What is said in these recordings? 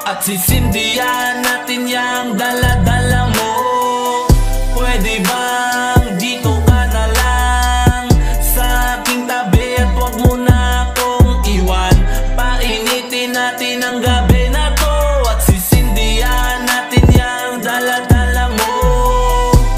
At sisindihan natin yung dala-dala mo. Pwede bang dito ka na lang? Sa aking tabi at huwag mo na akong iwan. Painitin natin ang gabi na to. At sisindihan natin yung dala-dala mo.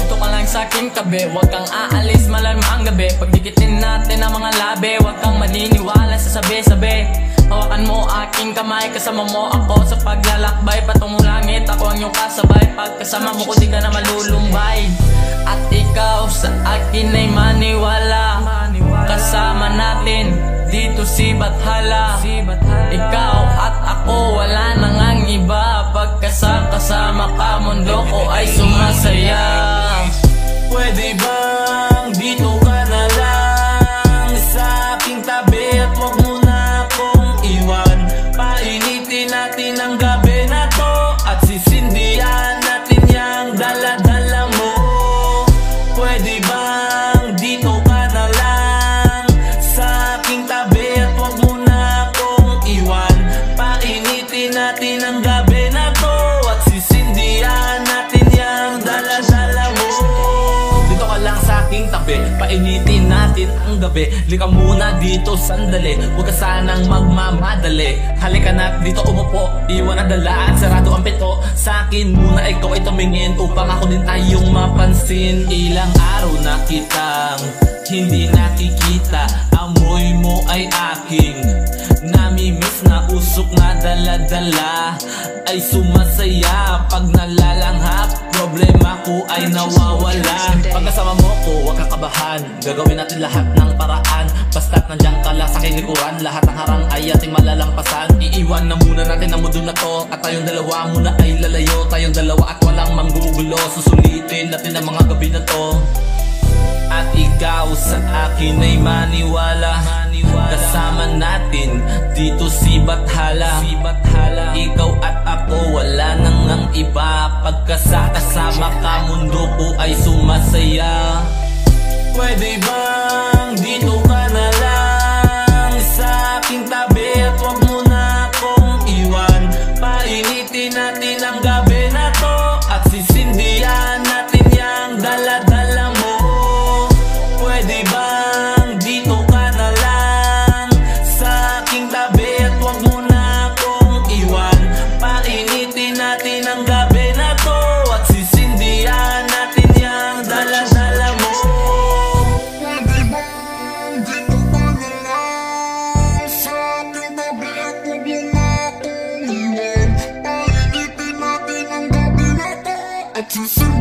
Ito ka lang sa aking tabi. Huwag kang aalis malarma ang gabi. Pagdikitin natin ang mga labi. Huwag kang maniniwala sa sabi-sabi Hawakan mo aking kamay Kasama mo ako sa paglalakbay. Patungong langit Ako ang iyong kasabay. Pagkasama mo ko di ka na malulumbay. At ikaw sa akin ay maniwala. Kasama natin Dito si Bathala. Ikaw at ako Wala natin ang gabi na to At sisindihan natin yung dala-dala mo. Pwede bang dito ka na lang Sa aking tabi at huwag mo na akong iwan. Painitin natin ang gabi Painitin natin ang gabi. Lika muna dito sandali. Huwag ka sanang magmamadali. Halika na dito umupo. Iwan ang dala at sarado ang pito. Sa akin muna ikaw ay tumingin Upang ako din tayong mapansin. Ilang araw na kitang Hindi nakikita. Amoy mo ay aking Namimiss. Na usok na dala-dala. Ay sumasaya Pag nalalanghap. Problema ko ay nawawala. Pagkasama mo ko, kakabahan Gagawin natin lahat ng paraan. Basta't nandiyan ka lang sa aking likuran Lahat ng harang ay ating malalampasan. Iiwan na muna natin ang mundo na to. At tayong dalawa muna ay lalayo. Tayong dalawa at walang manggugulo. Susulitin natin ang mga gabi na to. At ikaw sa akin ay maniwala. Kasama natin dito si Bathala. Ikaw at ako wala nang ang iba. Pagkasakasama ka mundo ko ay sumasaya Pwede bang Mm-hmm.